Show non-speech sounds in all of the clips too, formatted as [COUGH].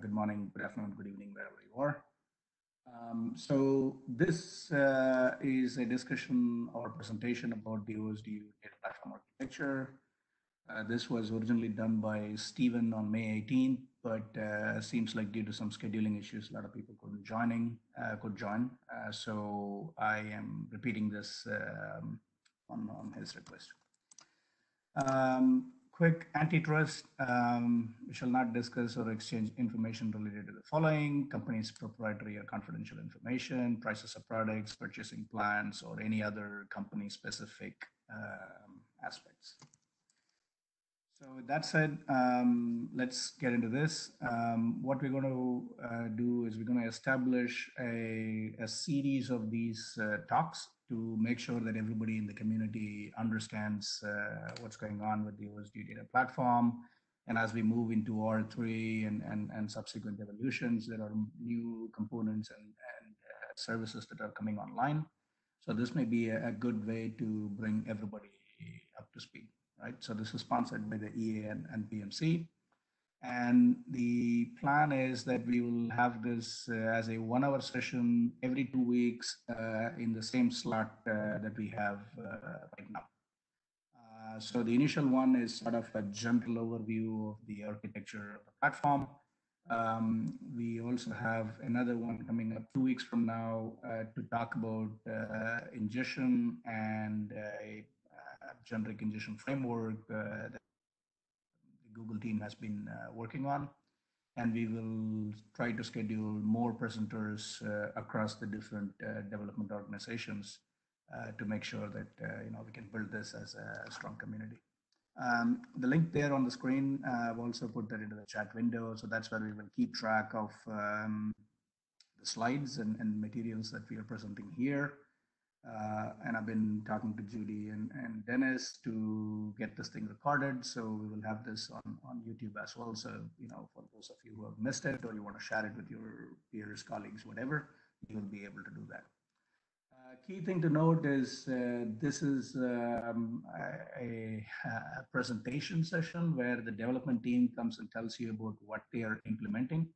good morning, good afternoon, good evening, wherever you are. Um, so this uh, is a discussion or presentation about the OSDU data platform architecture. Uh, this was originally done by Stephen on May 18th, but uh, seems like due to some scheduling issues, a lot of people couldn't joining uh, could join. Uh, so I am repeating this um, on, on his request. Um, quick antitrust. Um, we shall not discuss or exchange information related to the following companies proprietary or confidential information, prices of products, purchasing plans, or any other company specific um, aspects. So with that said, um, let's get into this. Um, what we're going to uh, do is we're going to establish a, a series of these uh, talks to make sure that everybody in the community understands uh, what's going on with the OSDU data platform. And as we move into R3 and, and, and subsequent evolutions, there are new components and, and uh, services that are coming online. So this may be a, a good way to bring everybody up to speed right? So this is sponsored by the EA and, and PMC. And the plan is that we will have this uh, as a one hour session every two weeks uh, in the same slot uh, that we have uh, right now. Uh, so the initial one is sort of a general overview of the architecture of the platform. Um, we also have another one coming up two weeks from now uh, to talk about ingestion and a generic ingestion framework uh, that the Google team has been uh, working on. And we will try to schedule more presenters uh, across the different development organizations to make sure that you know we can build this as a strong community. Um, the link there on the screen, uh, I've also put that into the chat window. So that's where we will keep track of um, the slides and, and, materials that we are presenting here. Uh, and I've been talking to Judy and, and Dennis to get this thing recorded. So we will have this on, on YouTube as well. So, you know, for those of you who have missed it or you want to share it with your peers, colleagues, whatever, you will be able to do that. Uh, key thing to note is uh, this is um, a, a, presentation session where the development team comes and tells you about what they are implementing.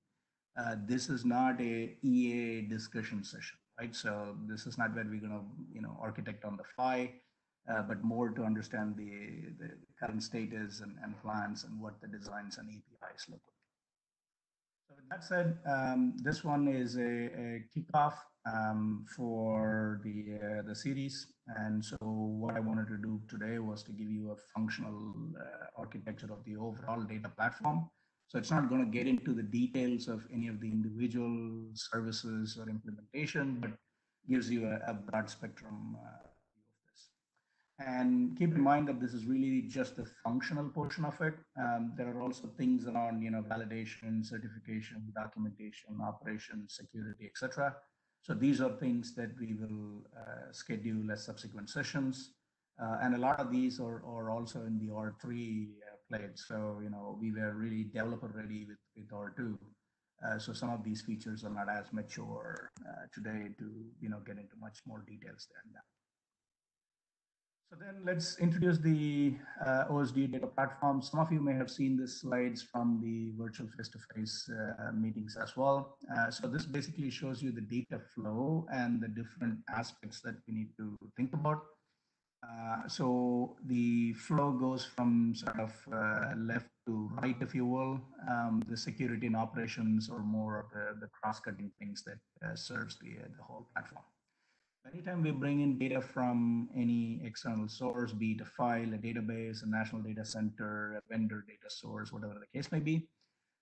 Uh, this is not a EA discussion session right? So this is not where we're going to, you know, architect on the fly, uh, but more to understand the, the current status and, and plans and what the designs and APIs look like. So with that said, um, this one is a, a kickoff um, for the uh, the series. And so what I wanted to do today was to give you a functional uh, architecture of the overall data platform so it's not going to get into the details of any of the individual services or implementation, but gives you a, a broad spectrum uh, of this. And keep in mind that this is really just the functional portion of it. Um, there are also things around, you know, validation, certification, documentation, operations, security, etc. So these are things that we will uh, schedule as subsequent sessions. Uh, and a lot of these are, are also in the R3 played. So, you know, we were really developer ready with, with R2. Uh, so some of these features are not as mature uh, today to, you know, get into much more details than that. So then let's introduce the uh, OSDU data platform. Some of you may have seen the slides from the virtual face-to-face -face, uh, meetings as well. Uh, so this basically shows you the data flow and the different aspects that we need to think about. Uh, so the flow goes from sort of uh, left to right, if you will. Um, the security and operations are more of the, the cross-cutting things that uh, serves the, uh, the whole platform. Anytime we bring in data from any external source, be it a file, a database, a national data center, a vendor data source, whatever the case may be,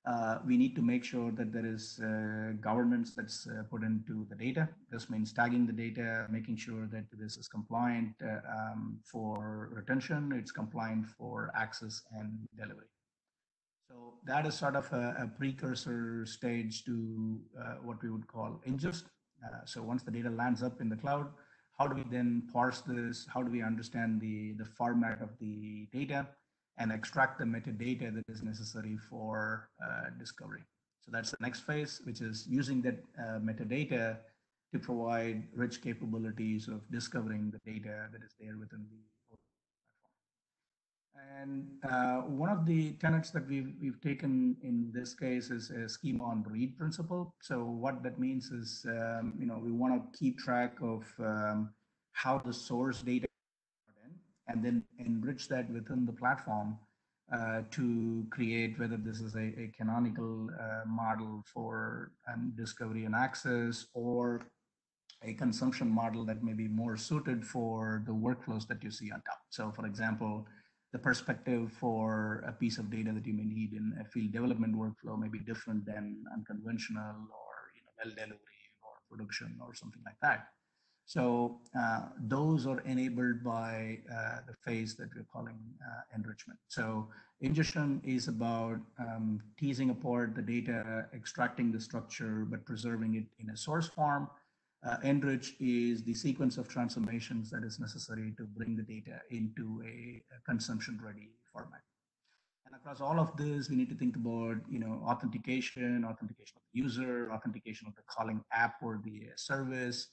uh, we need to make sure that there is uh, governance that's uh, put into the data. This means tagging the data, making sure that this is compliant uh, um, for retention, it's compliant for access and delivery. So that is sort of a, a precursor stage to uh, what we would call ingest. Uh, so once the data lands up in the cloud, how do we then parse this? How do we understand the, the format of the data? And extract the metadata that is necessary for uh, discovery. So that's the next phase, which is using that uh, metadata to provide rich capabilities of discovering the data that is there within the platform. And uh, one of the tenets that we've, we've taken in this case is a schema on read principle. So what that means is, um, you know, we want to keep track of um, how the source data and then enrich that within the platform uh, to create whether this is a, a canonical uh, model for um, discovery and access or a consumption model that may be more suited for the workflows that you see on top. So for example, the perspective for a piece of data that you may need in a field development workflow may be different than unconventional or you know, well delivery or production or something like that. So uh, those are enabled by uh, the phase that we're calling uh, enrichment. So ingestion is about um, teasing apart the data, extracting the structure, but preserving it in a source form. Uh, enrich is the sequence of transformations that is necessary to bring the data into a, a consumption-ready format. And across all of this, we need to think about, you know, authentication, authentication of the user, authentication of the calling app or the service,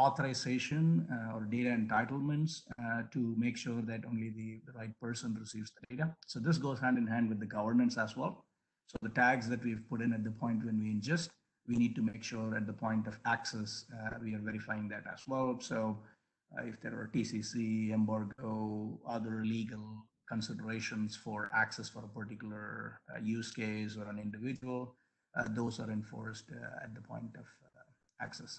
authorization uh, or data entitlements uh, to make sure that only the, the, right person receives the data. So this goes hand in hand with the governance as well. So the tags that we've put in at the point when we ingest, we need to make sure at the point of access, uh, we are verifying that as well. So uh, if there are TCC, embargo, other legal considerations for access for a particular uh, use case or an individual, those are enforced at the point of access.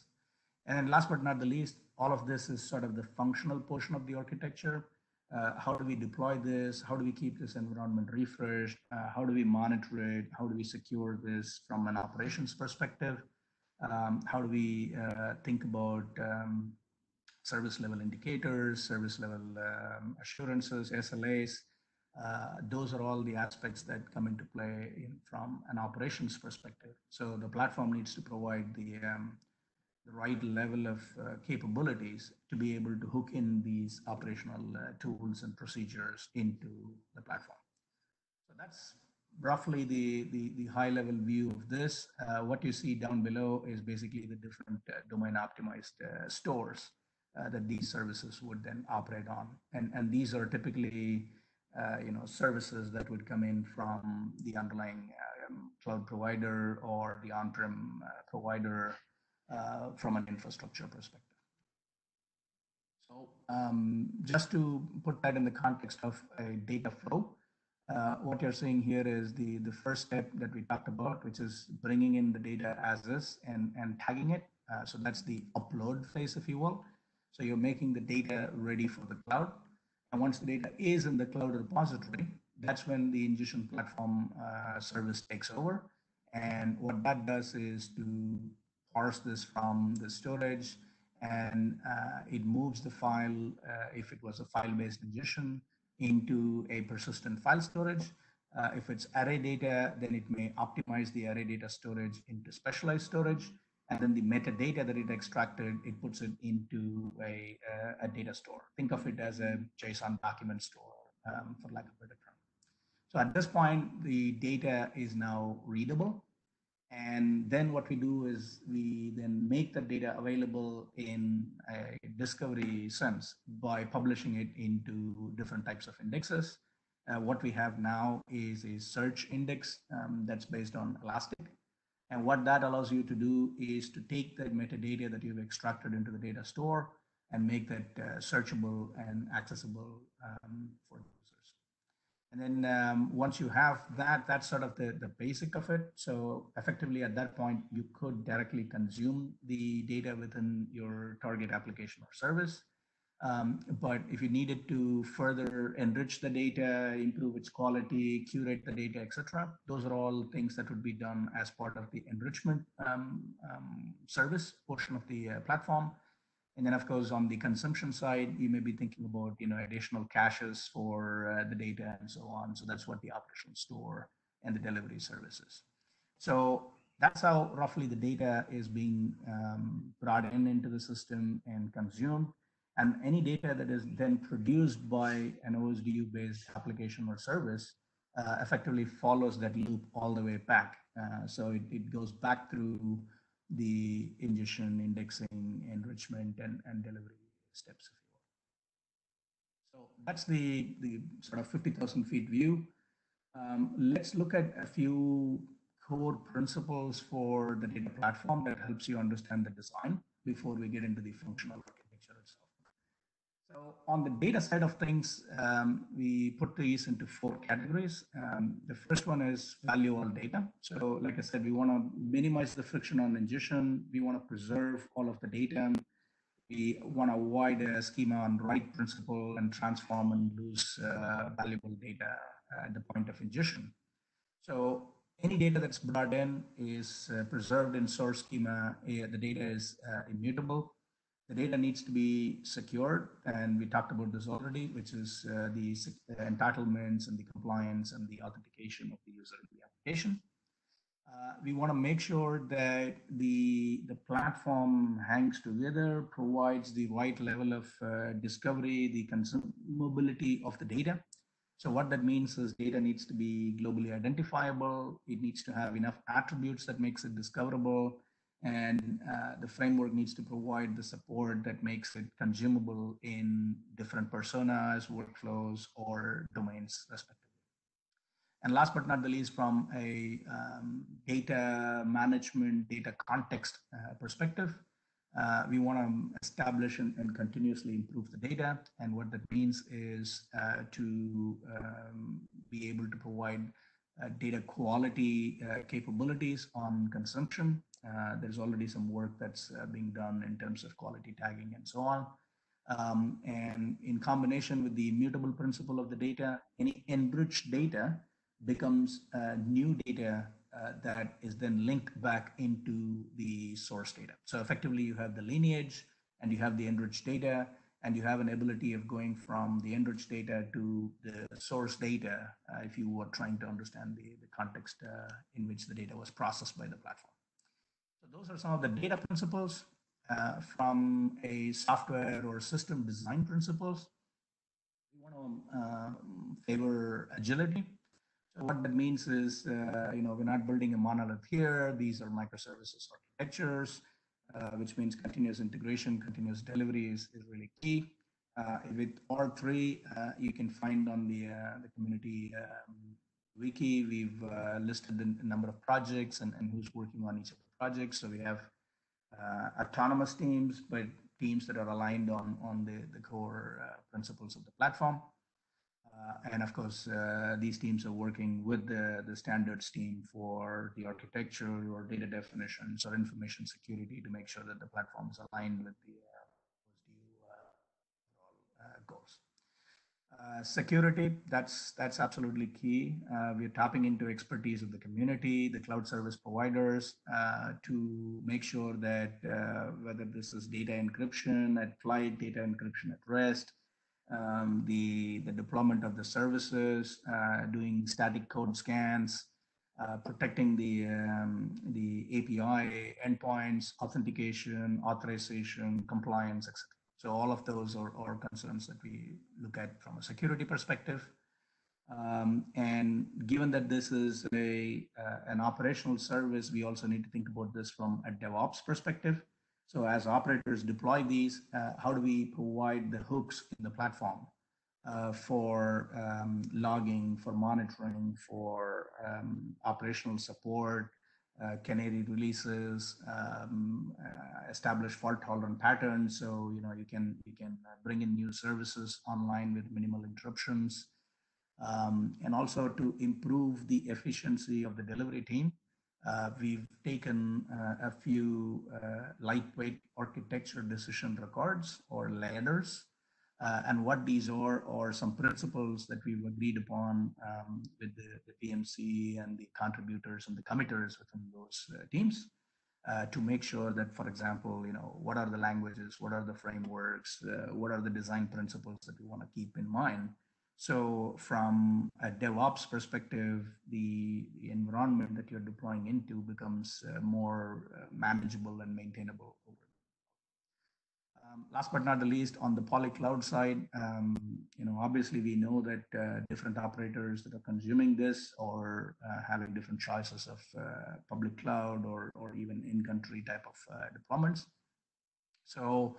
And then last but not the least, all of this is sort of the functional portion of the architecture. Uh, how do we deploy this? How do we keep this environment refreshed? Uh, how do we monitor it? How do we secure this from an operations perspective? Um, how do we uh, think about um, service level indicators, service level um, assurances, SLAs? Uh, those are all the aspects that come into play in, from an operations perspective. So the platform needs to provide the um, the right level of uh, capabilities to be able to hook in these operational uh, tools and procedures into the platform. So that's roughly the, the, the high level view of this. Uh, what you see down below is basically the different uh, domain optimized uh, stores uh, that these services would then operate on. And, and these are typically you know, services that would come in from the underlying um, cloud provider or the on-prem provider uh, from an infrastructure perspective. So um, just to put that in the context of a data flow, uh, what you're seeing here is the, the first step that we talked about, which is bringing in the data as is and, and tagging it. Uh, so that's the upload phase, if you will. So you're making the data ready for the cloud. And once the data is in the cloud repository, that's when the ingestion platform uh, service takes over. And what that does is to parse this from the storage and uh, it moves the file, uh, if it was a file-based ingestion, into a persistent file storage. Uh, if it's array data, then it may optimize the array data storage into specialized storage. And then the metadata that it extracted, it puts it into a, a data store. Think of it as a JSON document store, um, for lack of a better term. So at this point, the data is now readable and then what we do is we then make the data available in a discovery sense by publishing it into different types of indexes. Uh, what we have now is a search index um, that's based on Elastic. And what that allows you to do is to take the metadata that you've extracted into the data store and make that uh, searchable and accessible um, for and then um, once you have that, that's sort of the, the basic of it. So effectively at that point, you could directly consume the data within your target application or service. Um, but if you needed to further enrich the data, improve its quality, curate the data, etc., those are all things that would be done as part of the enrichment um, um service portion of the uh, platform. And then, of course, on the consumption side, you may be thinking about you know additional caches for uh, the data and so on. So that's what the operational store and the delivery services. So that's how roughly the data is being um, brought in into the system and consumed. And any data that is then produced by an OSDU-based application or service uh, effectively follows that loop all the way back. Uh, so it, it goes back through the ingestion, indexing, enrichment, and, and delivery steps, if you will. So that's the, the sort of 50,000 feet view. Um, let's look at a few core principles for the data platform that helps you understand the design before we get into the functional. So on the data side of things, um, we put these into four categories. Um, the first one is value all data. So like I said, we want to minimize the friction on ingestion. We want to preserve all of the data. We want to avoid a schema on write principle and transform and lose uh, valuable data at the point of ingestion. So any data that's brought in is uh, preserved in source schema. Uh, the data is uh, immutable. The data needs to be secured, and we talked about this already, which is uh, the entitlements and the compliance and the authentication of the user in the application. Uh, we want to make sure that the the platform hangs together, provides the right level of uh, discovery, the consumability of the data, so what that means is data needs to be globally identifiable. It needs to have enough attributes that makes it discoverable. And uh, the framework needs to provide the support that makes it consumable in different personas, workflows, or domains, respectively. And last but not the least, from a um, data management, data context uh, perspective, uh, we want to establish and, and, continuously improve the data. And what that means is uh, to um, be able to provide uh, data quality uh, capabilities on consumption. Uh, there's already some work that's uh, being done in terms of quality tagging and so on. Um, and in combination with the immutable principle of the data, any enriched data becomes new data uh, that is then linked back into the source data. So effectively, you have the lineage and you have the enriched data, and you have an ability of going from the enriched data to the source data uh, if you were trying to understand the, the context uh, in which the data was processed by the platform. So those are some of the data principles uh, from a software or system design principles. We want to um, favor agility so what that means is, uh, you know, we're not building a monolith here. These are microservices architectures, uh, which means continuous integration, continuous delivery is, is really key. Uh, with R3, uh, you can find on the, uh, the community um, wiki, we've uh, listed the number of projects and, and who's working on each of the projects. So we have autonomous teams, but teams that are aligned on, on the, the core principles of the platform. Uh, and of course, uh, these teams are working with the, the standards team for the architecture or data definitions or information security to make sure that the platform is aligned with the uh, uh goals. Uh, security, that's that's absolutely key. Uh, we're tapping into expertise of the community, the cloud service providers, to make sure that whether this is data encryption at flight, data encryption at rest, um, the, the deployment of the services, uh, doing static code scans, uh, protecting the, um, the API endpoints, authentication, authorization, compliance, etc. So all of those are, are concerns that we look at from a security perspective. Um, and given that this is a uh, an operational service, we also need to think about this from a DevOps perspective. So as operators deploy these, uh, how do we provide the hooks in the platform uh, for um, logging, for monitoring, for um, operational support, uh, canary releases, um, uh, establish fault tolerant patterns. So you know you can you can uh, bring in new services online with minimal interruptions, um, and also to improve the efficiency of the delivery team. Uh, we've taken uh, a few uh, lightweight architecture decision records or LADRs. Uh, and what these are are some principles that we've agreed upon um, with the, the, PMC and the contributors and the committers within those uh, teams uh, to make sure that, for example, you know, what are the languages, what are the frameworks, what are the design principles that we want to keep in mind so from a DevOps perspective, the, the environment that you're deploying into becomes uh, more uh, manageable and maintainable over. Um, last but not the least, on the polycloud side, um, you know, obviously we know that uh, different operators that are consuming this or uh, having different choices of uh, public cloud or, or even in-country type of uh, deployments. So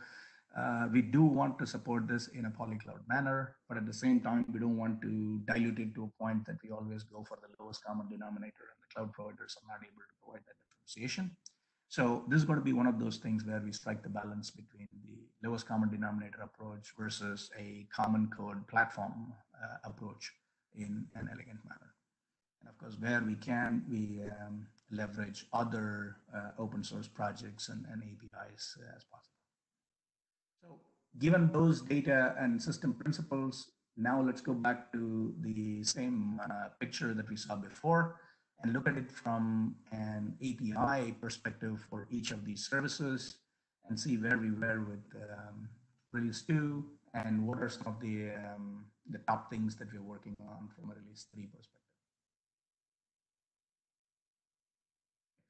Uh, we do want to support this in a polycloud manner, but at the same time, we don't want to dilute it to a point that we always go for the lowest common denominator and the cloud providers are not able to provide that differentiation. So this is going to be one of those things where we strike the balance between the lowest common denominator approach versus a common code platform uh, approach in an elegant manner. And of course, where we can, we um, leverage other uh, open source projects and, and APIs uh, as possible. So given those data and system principles, now let's go back to the same uh, picture that we saw before and look at it from an API perspective for each of these services and see where we were with um, release two and what are some of the, um, the top things that we're working on from a release three perspective.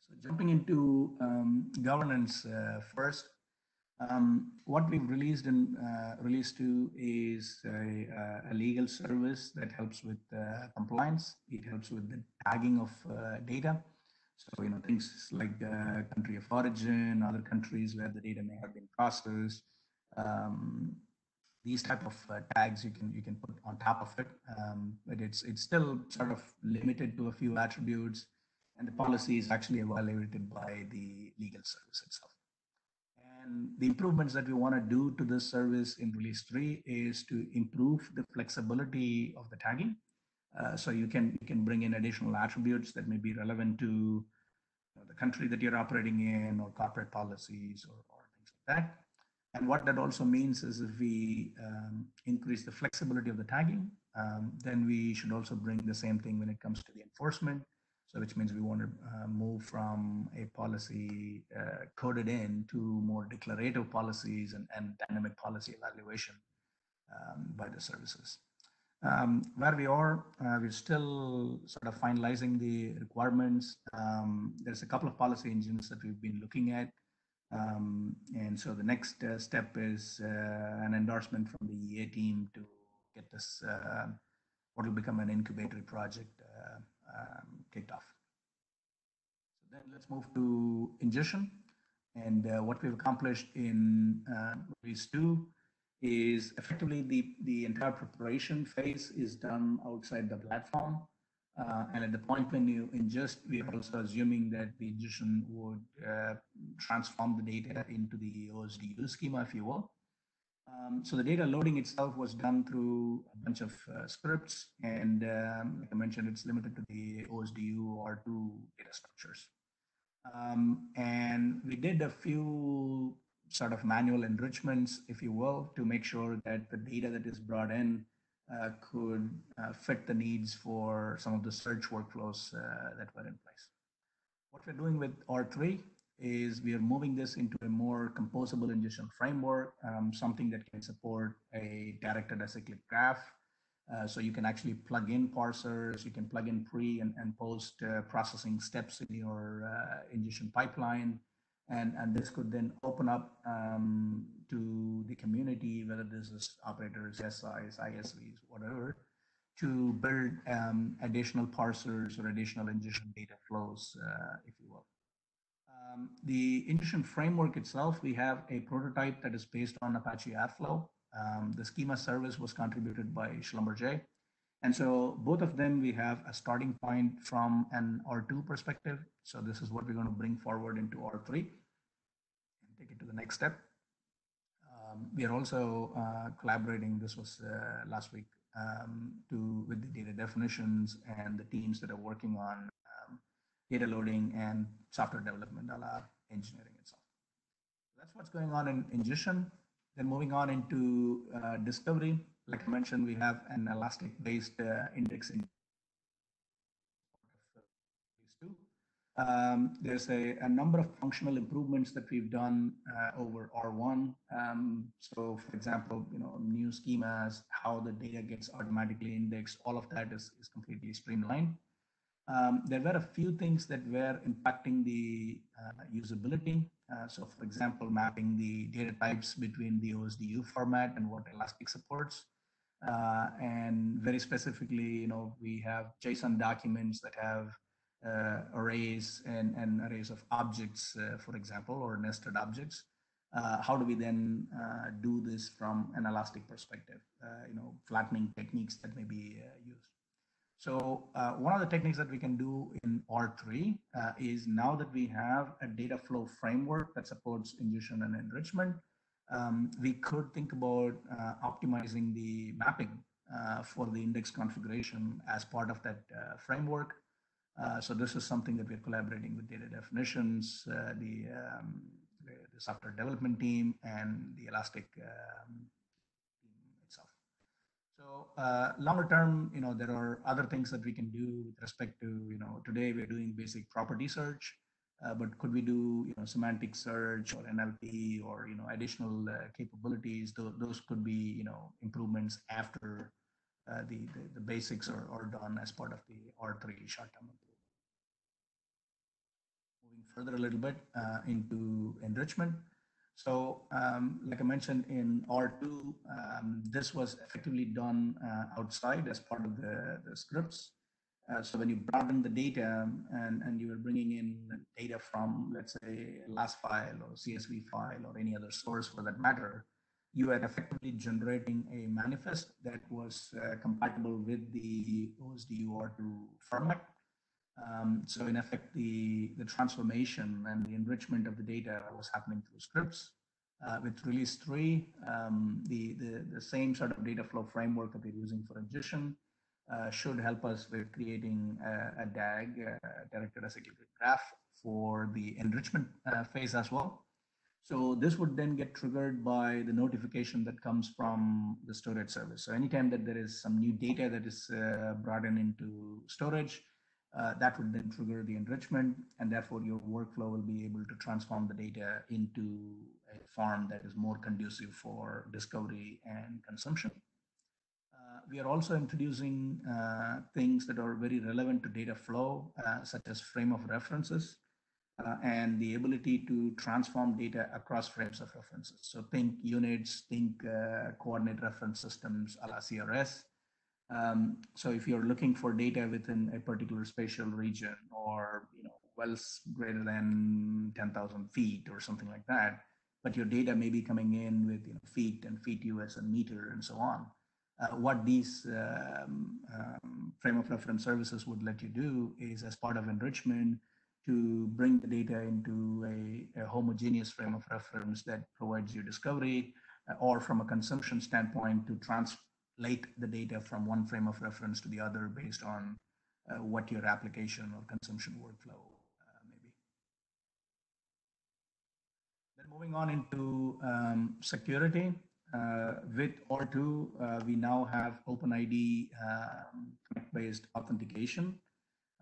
So jumping into um, governance uh, first, um, what we've released in uh, release two is a, a, legal service that helps with uh, compliance. It helps with the tagging of uh, data. So, you know, things like the country of origin, other countries where the data may have been processed. Um, these type of uh, tags you can you can put on top of it, um, but it's it's still sort of limited to a few attributes, and the policy is actually evaluated by the legal service itself. And the improvements that we want to do to this service in release three is to improve the flexibility of the tagging. Uh, so you can you can bring in additional attributes that may be relevant to you know, the country that you're operating in or corporate policies or, or things like that. And what that also means is if we um, increase the flexibility of the tagging, um, then we should also bring the same thing when it comes to the enforcement. So which means we want to uh, move from a policy uh, coded in to more declarative policies and, and dynamic policy evaluation um, by the services. Um, where we are, uh, we're still sort of finalizing the requirements. Um, there's a couple of policy engines that we've been looking at. Um, and so the next uh, step is uh, an endorsement from the EA team to get this, uh, what will become an incubatory project um, kicked off. So then let's move to ingestion. And uh, what we've accomplished in uh, release two is effectively the, the entire preparation phase is done outside the platform. Uh, and at the point when you ingest, we are also assuming that the ingestion would uh, transform the data into the OSDU schema, if you will. Um, so the data loading itself was done through a bunch of uh, scripts, and um, like I mentioned, it's limited to the OSDU R2 data structures. Um, and we did a few sort of manual enrichments, if you will, to make sure that the data that is brought in uh, could uh, fit the needs for some of the search workflows uh, that were in place. What we're doing with R3 is we are moving this into a more composable ingestion framework, um, something that can support a directed acyclic graph. Uh, so you can actually plug in parsers, you can plug in pre and, and post uh, processing steps in your uh, ingestion pipeline. And, and this could then open up um, to the community, whether this is operators, SIs, ISVs, whatever, to build um, additional parsers or additional ingestion data flows, uh, if you will. Um, the ingestion framework itself, we have a prototype that is based on Apache Airflow. Um, the schema service was contributed by Schlumberger. And so both of them, we have a starting point from an R2 perspective. So this is what we're going to bring forward into R3 and take it to the next step. Um, we are also uh, collaborating, this was uh, last week, um, to with the data definitions and the teams that are working on data loading and software development, a la engineering itself. That's what's going on in ingestion. Then moving on into uh, discovery, like I mentioned, we have an Elastic-based uh, indexing. Um, there's a, a, number of functional improvements that we've done uh, over R1. Um, so, for example, you know, new schemas, how the data gets automatically indexed, all of that is, is completely streamlined. Um, there were a few things that were impacting the uh, usability. Uh, so for example, mapping the data types between the OSDU format and what Elastic supports. Uh, and very specifically, you know, we have JSON documents that have uh, arrays and, and arrays of objects, uh, for example, or nested objects. uh, how do we then do this from an elastic perspective? You know, flattening techniques that may be used. So uh, one of the techniques that we can do in R3 uh, is now that we have a data flow framework that supports ingestion and enrichment, um, we could think about optimizing the mapping for the index configuration as part of that framework. so this is something that we're collaborating with data definitions, the um, the software development team and the Elastic um, uh, longer term, you know, there are other things that we can do with respect to, you know, today we're doing basic property search, uh, but could we do, you know, semantic search or NLP or, you know, additional uh, capabilities? Those, those could be, you know, improvements after uh, the, the, the basics are, are done as part of the R3 short-term Moving further a little bit uh, into enrichment. So, um, like I mentioned in R2, um, this was effectively done uh, outside as part of the, the scripts. Uh, so when you brought in the data and, and you were bringing in data from, let's say, LAS file or CSV file or any other source for that matter, you were effectively generating a manifest that was uh, compatible with the OSDUR2 format. Um, so in effect, the, the transformation and the enrichment of the data was happening through scripts. Uh, with release three, um, the, the, the same sort of data flow framework that we're using for ingestion uh, should help us with creating a, a DAG, a directed acyclic graph for the enrichment uh, phase as well. So this would then get triggered by the notification that comes from the storage service. So anytime that there is some new data that is uh, brought in into storage, uh, that would then trigger the enrichment, and therefore your workflow will be able to transform the data into a form that is more conducive for discovery and consumption. Uh, we are also introducing uh, things that are very relevant to data flow, uh, such as frame of references, uh, and the ability to transform data across frames of references. So think units, think coordinate reference systems a la CRS, um, so if you're looking for data within a particular spatial region or you know wells greater than 10,000 feet or something like that, but your data may be coming in with you know, feet and feet US and meter and so on. Uh, what these um, um, frame of reference services would let you do is as part of enrichment to bring the data into a, a homogeneous frame of reference that provides you discovery uh, or from a consumption standpoint to trans translate the data from one frame of reference to the other based on uh, what your application or consumption workflow uh, may be. Then moving on into um, security. Uh, with R2, uh, we now have OpenID um, based authentication.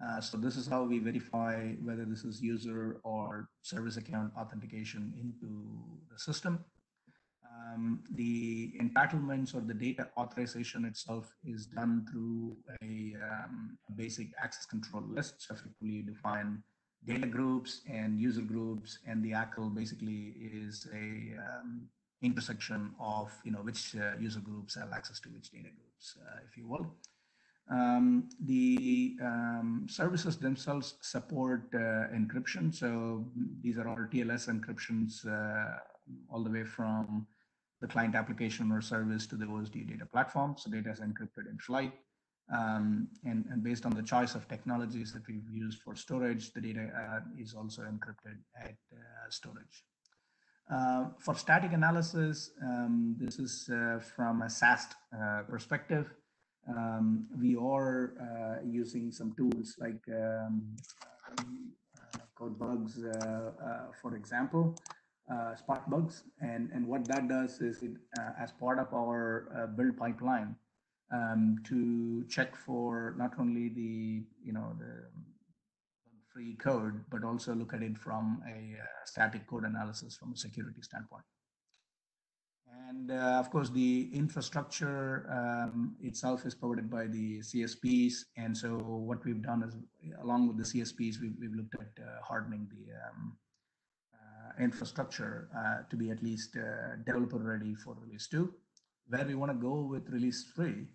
Uh, so this is how we verify whether this is user or service account authentication into the system. Um, the entitlements or the data authorization itself is done through a, um, basic access control list. So effectively you define data groups and user groups, and the ACL basically is a um, intersection of you know which uh, user groups have access to which data groups, uh, if you will. Um, the um, services themselves support uh, encryption. So these are all TLS encryptions uh, all the way from the client application or service to the OSDU data platform. So data is encrypted in flight. Um, and, and, based on the choice of technologies that we've used for storage, the data uh, is also encrypted at uh, storage. Uh, for static analysis, um, this is uh, from a SAST uh, perspective. Um, we are uh, using some tools like um, CodeBugs, for example, SpotBugs. And, and what that does is it, uh, as part of our uh, build pipeline um, to check for not only the, you know, the free code, but also look at it from a uh, static code analysis from a security standpoint. And uh, of course, the infrastructure um, itself is provided by the CSPs. And so what we've done is, along with the CSPs, we've, we've looked at uh, hardening the um, infrastructure uh, to be at least uh, developer ready for release two. Where we want to go with release three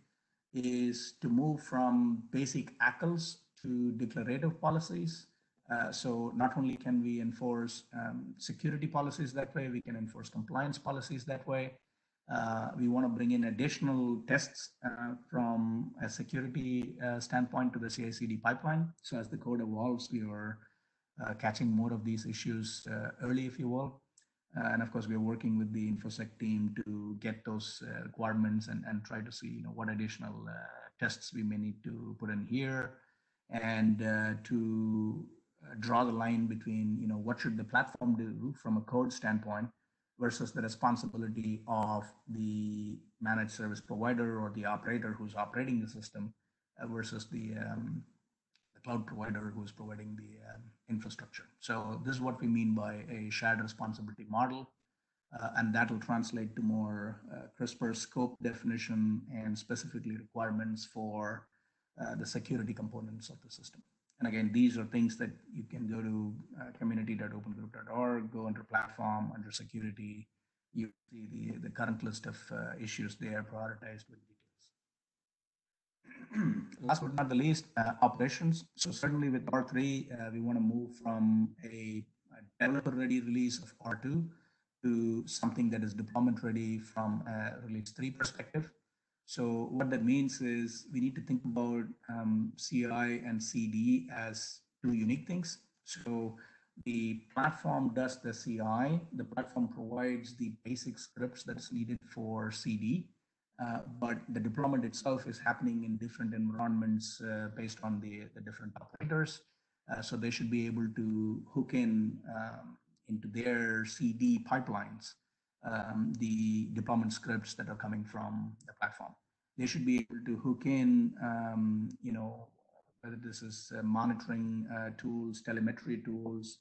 is to move from basic ACLs to declarative policies Uh, so not only can we enforce um, security policies that way, we can enforce compliance policies that way. Uh, we want to bring in additional tests uh, from a security uh, standpoint to the CI/CD pipeline. So as the code evolves, we are catching more of these issues uh, early, if you will. and of course, we're working with the InfoSec team to get those requirements and, and try to see you know, what additional tests we may need to put in here and to draw the line between you know what should the platform do from a code standpoint versus the responsibility of the managed service provider or the operator who's operating the system uh, versus the, um, the cloud provider who's providing the um, infrastructure. So this is what we mean by a shared responsibility model. Uh, and that will translate to more uh, crisper scope definition and specifically requirements for uh, the security components of the system. And again, these are things that you can go to uh, community.opengroup.org, go under platform, under security. You see the, the current list of uh, issues there prioritized with. [CLEARS THROAT] Last but not the least, uh, operations. So certainly with R3, uh, we want to move from a, a developer-ready release of R2 to something that is deployment ready from a release 3 perspective. So what that means is we need to think about um, CI and CD as two unique things. So the platform does the CI, the platform provides the basic scripts that's needed for CD, but the deployment itself is happening in different environments uh, based on the, the different operators. Uh, so they should be able to hook in um, into their CD pipelines um, the deployment scripts that are coming from the platform. They should be able to hook in, um, you know, whether this is uh, monitoring uh, tools, telemetry tools,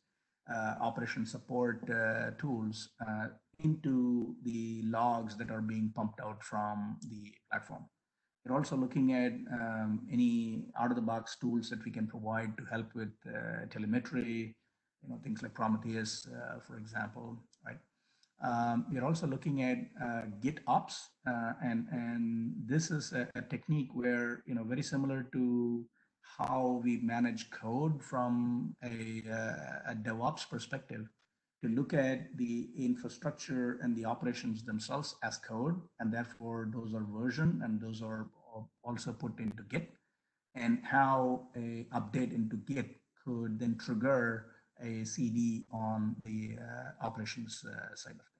uh, operation support uh, tools uh, into the logs that are being pumped out from the platform. We're also looking at um, any out-of-the-box tools that we can provide to help with uh, telemetry, you know, things like Prometheus, for example, right? Um, we're also looking at uh, GitOps, uh, and and this is a, a, technique where you know very similar to how we manage code from a, uh, a DevOps perspective, to look at the infrastructure and the operations themselves as code, and therefore those are version and those are also put into Git, and how a update into Git could then trigger a CD on the uh, operations uh, side of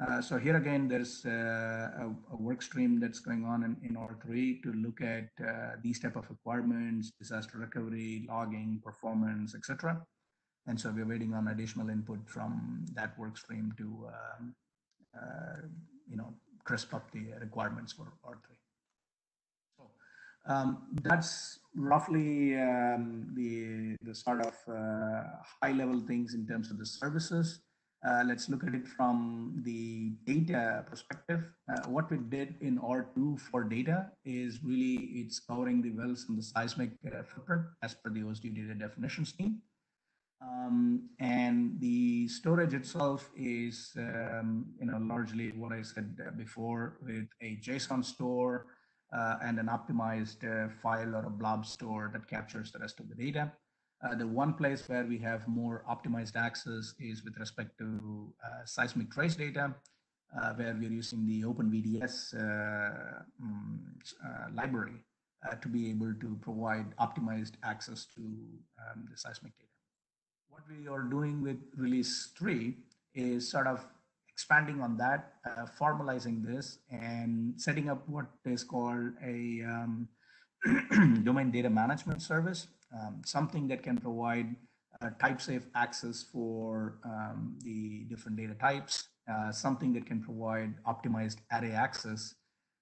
uh, so here again, there's uh, a, a, work stream that's going on in, in R3 to look at uh, these type of requirements, disaster recovery, logging, performance, etc. And so we're waiting on additional input from that work stream to, um, uh, you know, crisp up the requirements for R3. So um, that's roughly um, the, the sort of uh, high level things in terms of the services. Uh, let's look at it from the data perspective. Uh, what we did in R2 for data is really it's covering the wells and the seismic uh, footprint as per the OSDU data definition scheme. Um, and the storage itself is, um, you know, largely what I said before with a JSON store uh, and an optimized uh, file or a blob store that captures the rest of the data. Uh, the one place where we have more optimized access is with respect to uh, seismic trace data, uh, where we're using the OpenVDS uh, um, library uh, to be able to provide optimized access to um, the seismic data. What we are doing with release three is sort of expanding on that, formalizing this and setting up what is called a um, [CLEARS THROAT] domain data management service um, something that can provide uh, type safe access for um, the different data types, uh, something that can provide optimized array access.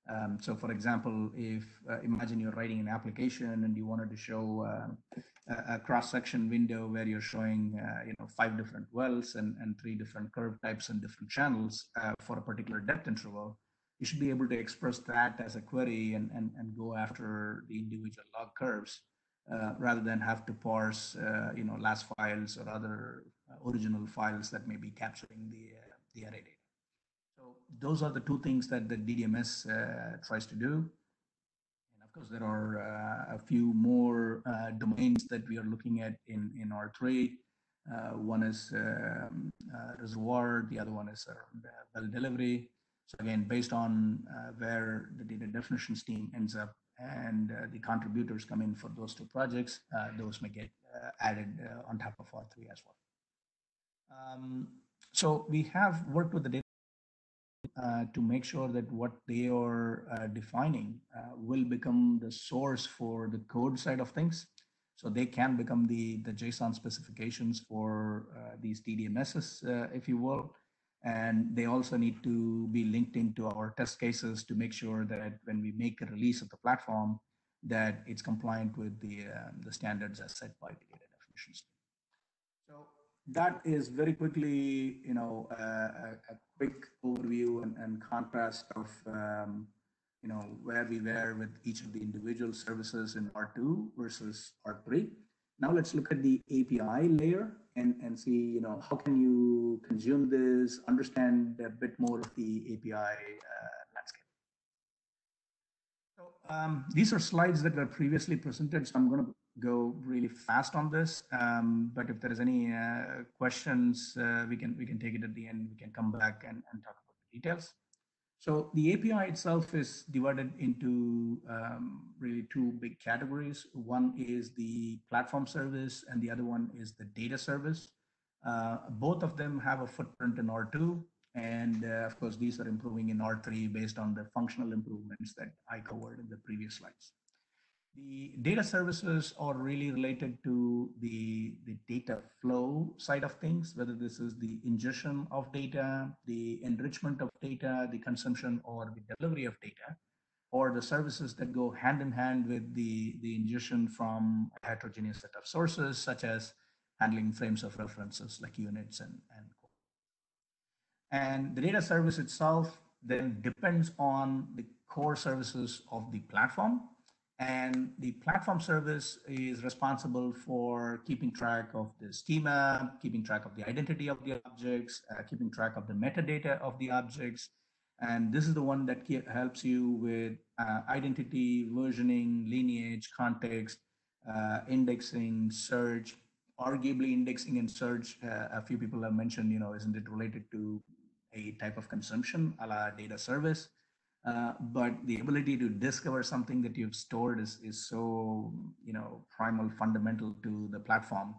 Um, so for example, if uh, imagine you're writing an application and you wanted to show uh, a, cross-section window where you're showing uh, you know five different wells and, and three different curve types and different channels uh, for a particular depth interval, you should be able to express that as a query and, and, and go after the individual log curves uh, rather than have to parse, uh, you know, LAS files or other original files that may be capturing the, the array data. Those are the two things that the DDMS uh, tries to do. And of course, there are uh, a few more uh, domains that we are looking at in, in R3. Uh, one is um, reservoir, the other one is well delivery. So again, based on where the data definitions team ends up and the contributors come in for those two projects, those may get added on top of R3 as well. Um, so we have worked with the data uh, to make sure that what they are uh, defining uh, will become the source for the code side of things. So they can become the, the JSON specifications for uh, these DDMSs, uh, if you will. And they also need to be linked into our test cases to make sure that when we make a release of the platform, that it's compliant with the, um, the standards as set by the data definitions. That is very quickly, you know, a, a quick overview and, and contrast of, um, you know, where we were with each of the individual services in R2 versus R3. Now let's look at the API layer and, and see, you know, how can you consume this, understand a bit more of the API uh, landscape. So um, these are slides that were previously presented, so I'm going to go really fast on this. Um, but if there is any uh, questions, uh, we can we can take it at the end. We can come back and, and talk about the details. So the API itself is divided into um, really two big categories. One is the platform service, and the other one is the data service. Uh, both of them have a footprint in R2, and uh, of course, these are improving in R3 based on the functional improvements that I covered in the previous slides. The data services are really related to the, the data flow side of things, whether this is the ingestion of data, the enrichment of data, the consumption or the delivery of data, or the services that go hand in hand with the, the ingestion from a heterogeneous set of sources, such as handling frames of references like units and, and and the data service itself then depends on the core services of the platform and the platform service is responsible for keeping track of the schema, keeping track of the identity of the objects, uh, keeping track of the metadata of the objects. And this is the one that helps you with uh, identity, versioning, lineage, context, uh, indexing, search, arguably indexing and search. Uh, a few people have mentioned, you know, isn't it related to a type of consumption a la data service? Uh, but the ability to discover something that you've stored is, is so you know primal fundamental to the platform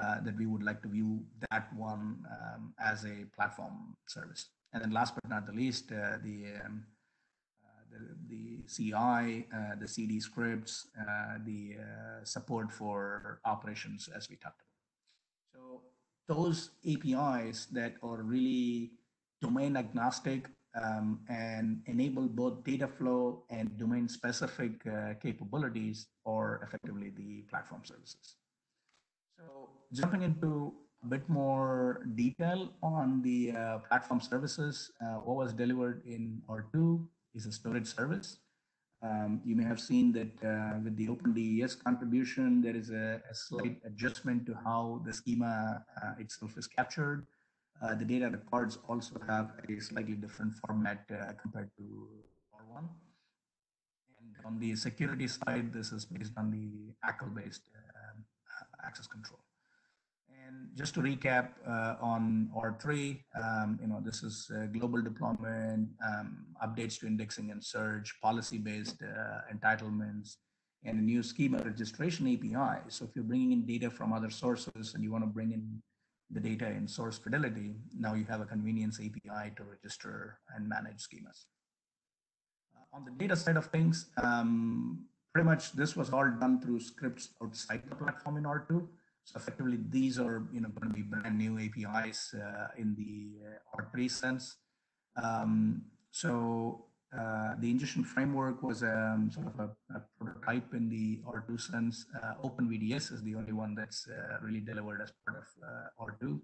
uh, that we would like to view that one um, as a platform service and then last but not the least uh, the, um, uh, the, the CI, uh, the CD scripts, the support for operations as we talked about. So those APIs that are really domain agnostic um, and enable both data flow and domain specific uh, capabilities or effectively the platform services. So jumping into a bit more detail on the uh, platform services, uh, what was delivered in R2 is a storage service. Um, you may have seen that uh, with the OpenDES contribution, there is a, a, slight adjustment to how the schema uh, itself is captured. Uh, the data records also have a slightly different format uh, compared to R1. And on the security side, this is based on the ACL-based uh, access control. And just to recap uh, on R3, um, you know, this is global deployment, um, updates to indexing and search, policy-based uh, entitlements, and a new schema registration API. So if you're bringing in data from other sources and you want to bring in the data in source fidelity, now you have a convenience API to register and manage schemas. Uh, on the data side of things, um, pretty much this was all done through scripts outside the platform in R2. So effectively, these are you know going to be brand new APIs uh, in the uh, R3 sense. Um, so uh, the ingestion framework was um, sort of a, a, prototype in the R2 sense. Uh, OpenVDS is the only one that's uh, really delivered as part of uh, R2.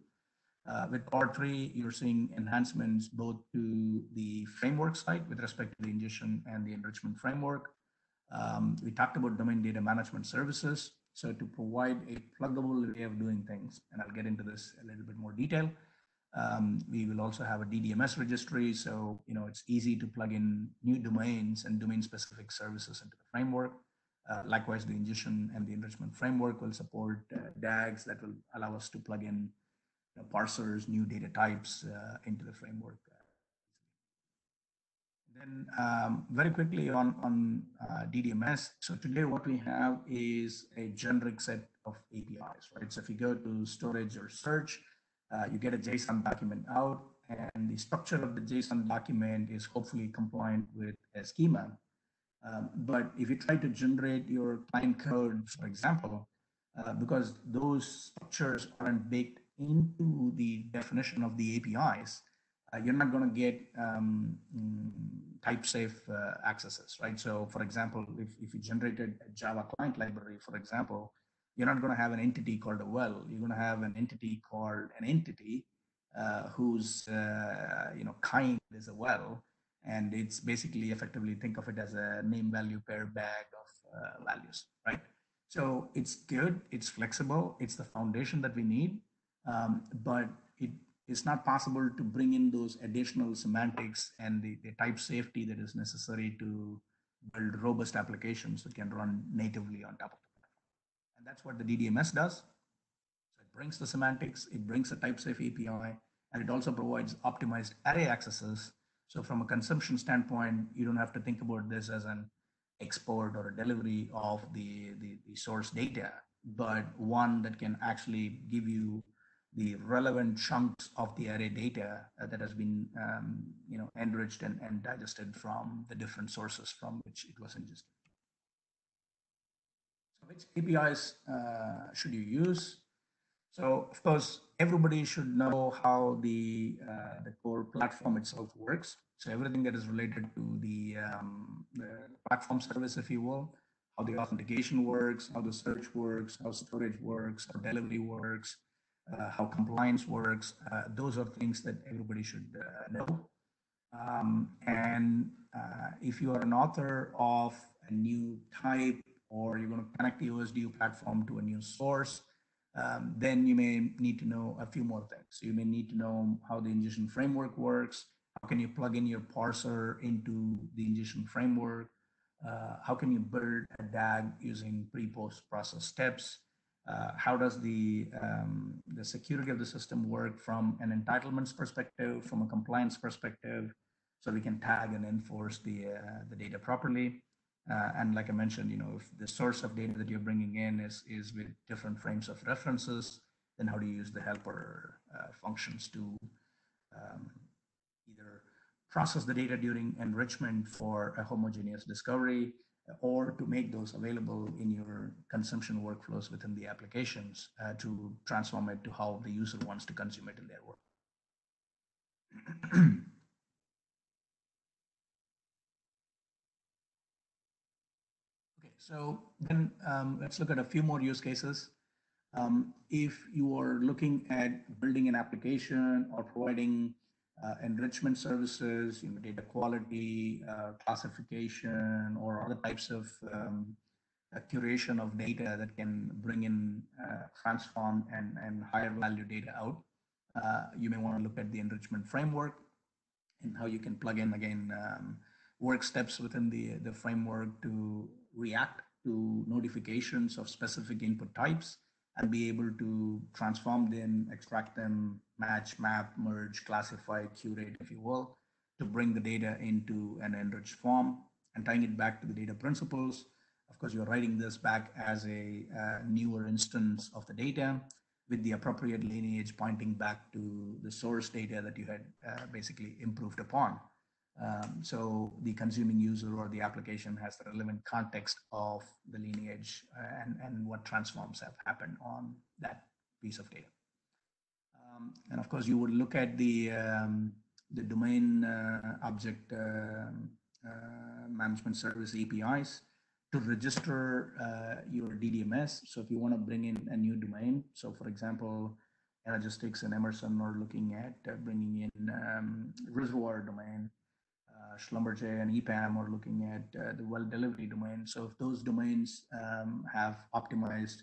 Uh, with R3, you're seeing enhancements both to the framework side with respect to the ingestion and the enrichment framework. Um, we talked about domain data management services. So to provide a pluggable way of doing things, and I'll get into this a little bit more detail, Um, we will also have a DDMS registry, so you know it's easy to plug in new domains and domain-specific services into the framework. Uh, likewise, the ingestion and the enrichment framework will support uh, DAGs that will allow us to plug in you know, parsers, new data types uh, into the framework. Then um, very quickly on, on uh, DDMS. So today what we have is a generic set of APIs, right? So if you go to storage or search, uh, you get a JSON document out and the structure of the JSON document is hopefully compliant with a schema. Um, but if you try to generate your client code, for example, uh, because those structures aren't baked into the definition of the APIs, uh, you're not going to get um, type safe uh, accesses, right? So, for example, if, if you generated a Java client library, for example, you're not going to have an entity called a well. You're going to have an entity called an entity uh, whose uh, you know kind is a well, and it's basically effectively think of it as a name value pair bag of uh, values, right? So it's good, it's flexible, it's the foundation that we need, um, but it is not possible to bring in those additional semantics and the, the type safety that is necessary to build robust applications that can run natively on top of that's what the DDMS does. So it brings the semantics, it brings a type safe API, and it also provides optimized array accesses. So from a consumption standpoint, you don't have to think about this as an export or a delivery of the, the, the source data, but one that can actually give you the relevant chunks of the array data that has been um, you know enriched and, and digested from the different sources from which it was ingested. Which APIs uh, should you use? So of course, everybody should know how the, uh, the core platform itself works. So everything that is related to the, um, the platform service, if you will, how the authentication works, how the search works, how storage works, how delivery works, uh, how compliance works. Uh, those are things that everybody should uh, know. Um, and uh, if you are an author of a new type or you're going to connect the OSDU platform to a new source, um, then you may need to know a few more things. You may need to know how the ingestion framework works. How can you plug in your parser into the ingestion framework? Uh, how can you build a DAG using pre-post process steps? Uh, how does the um, the security of the system work from an entitlements perspective, from a compliance perspective, so we can tag and enforce the uh, the data properly. Uh, and like I mentioned, you know, if the source of data that you're bringing in is is with different frames of references, then how do you use the helper uh, functions to um, either process the data during enrichment for a homogeneous discovery, or to make those available in your consumption workflows within the applications uh, to transform it to how the user wants to consume it in their work. [CLEARS THROAT] so then um, let's look at a few more use cases. Um, if you are looking at building an application or providing uh, enrichment services, you know, data quality, uh, classification, or other types of um, curation of data that can bring in uh, transform and, and higher value data out. Uh, you may want to look at the enrichment framework and how you can plug in again um, work steps within the, the framework to react to notifications of specific input types and be able to transform them, extract them, match, map, merge, classify, curate, if you will, to bring the data into an enriched form and tying it back to the data principles. Of course, you're writing this back as a uh, newer instance of the data with the appropriate lineage pointing back to the source data that you had uh, basically improved upon. Um, so the consuming user or the application has the relevant context of the lineage uh, and, and what transforms have happened on that piece of data. Um, and of course, you would look at the, um, the domain uh, object uh, uh management service APIs to register uh, your DDMS. So if you want to bring in a new domain, so for example, Energistics and Emerson are looking at uh, bringing in um, reservoir domain, Schlumberger and EPAM are looking at uh, the well delivery domain. So if those domains um, have optimized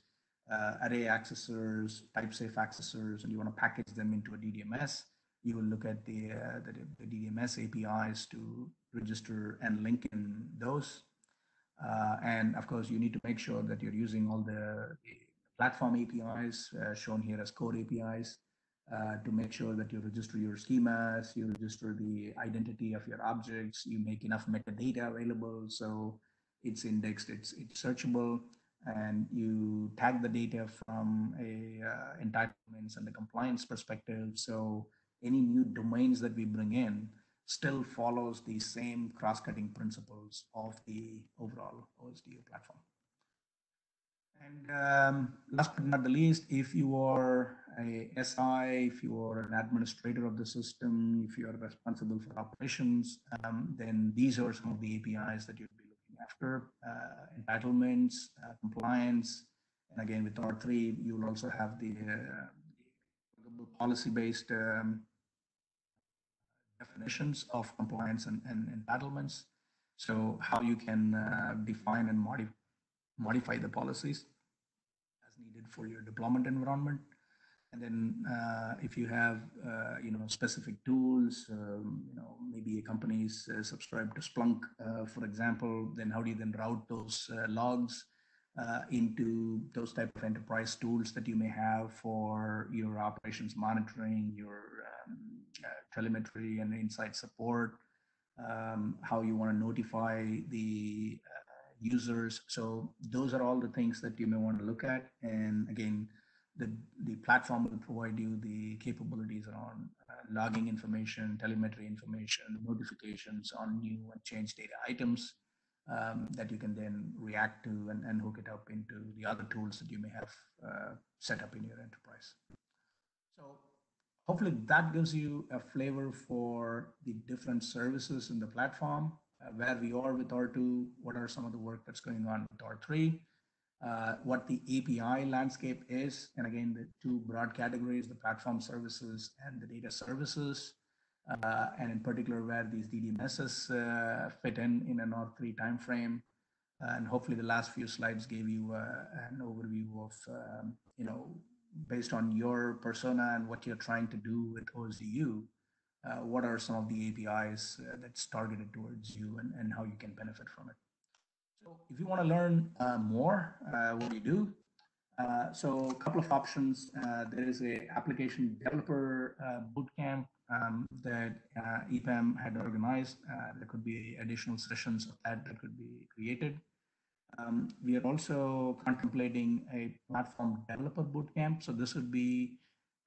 uh, array accessors, type safe accessors, and you want to package them into a DDMS, you will look at the, uh, the, the, DDMS APIs to register and link in those. Uh, and of course, you need to make sure that you're using all the, platform APIs uh, shown here as core APIs uh, to make sure that you register your schemas, you register the identity of your objects, you make enough metadata available so it's indexed, it's, it's searchable, and you tag the data from a uh, entitlements and the compliance perspective. So any new domains that we bring in still follows the same cross-cutting principles of the overall OSDU platform. And um, last but not the least, if you are a SI, if you are an administrator of the system, if you are responsible for operations, um, then these are some of the APIs that you'd be looking after, uh, entitlements, uh, compliance, and again with R3, you'll also have the, uh, policy-based um, definitions of compliance and, and entitlements. So how you can uh, define and modify modify the policies for your deployment environment. And then uh, if you have, uh, you know, specific tools, um, you know, maybe a company is uh, subscribed to Splunk, uh, for example, then how do you then route those uh, logs uh, into those type of enterprise tools that you may have for your operations monitoring, your um, telemetry and insight support, um, how you want to notify the users. So those are all the things that you may want to look at. And again, the, the platform will provide you the capabilities around uh, logging information, telemetry information, notifications on new and changed data items um, that you can then react to and, and hook it up into the other tools that you may have uh, set up in your enterprise. So hopefully that gives you a flavor for the different services in the platform where we are with R2, what are some of the work that's going on with R3, uh, what the API landscape is, and again, the two broad categories, the platform services and the data services, uh, and in particular where these DDMSs uh, fit in in an R3 timeframe. And hopefully the last few slides gave you uh, an overview of, um, you know, based on your persona and what you're trying to do with OSDU, uh, what are some of the APIs uh, that's targeted towards you and, and how you can benefit from it. So if you want to learn uh, more, what do you do? Uh, so a couple of options. Uh, there is a application developer uh, bootcamp um, that EPAM had organized. there could be additional sessions of that that could be created. Um, we are also contemplating a platform developer bootcamp. So this would be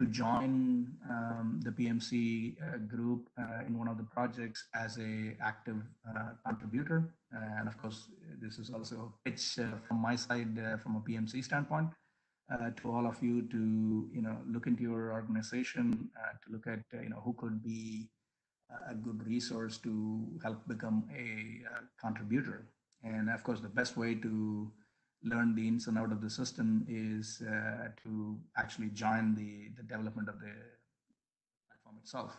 to join um, the PMC uh, group uh, in one of the projects as a active uh, contributor. and of course, this is also a pitch uh, from my side uh, from a PMC standpoint uh, to all of you to you know look into your organization to look at you know who could be a good resource to help become a contributor. And of course, the best way to learn the ins and out of the system is uh, to actually join the, the development of the platform itself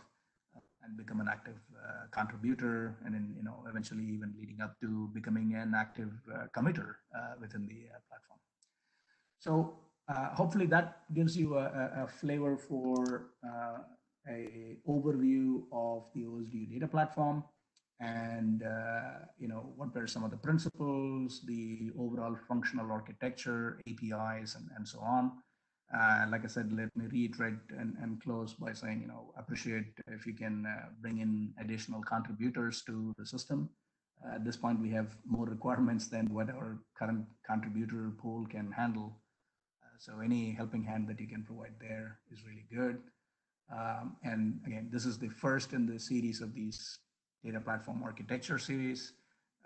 uh, and become an active uh, contributor and then you know eventually even leading up to becoming an active uh, committer uh, within the platform. So hopefully that gives you a, a flavor for a overview of the OSDU data platform and uh, you know what were some of the principles, the overall functional architecture, APIs, and, and so on. Uh, like I said, let me reiterate and, and close by saying, you know, appreciate if you can uh, bring in additional contributors to the system. Uh, at this point, we have more [LAUGHS] requirements than what our current contributor pool can handle. Uh, so any helping hand that you can provide there is really good. Um, and again, this is the first in the series of these data platform architecture series.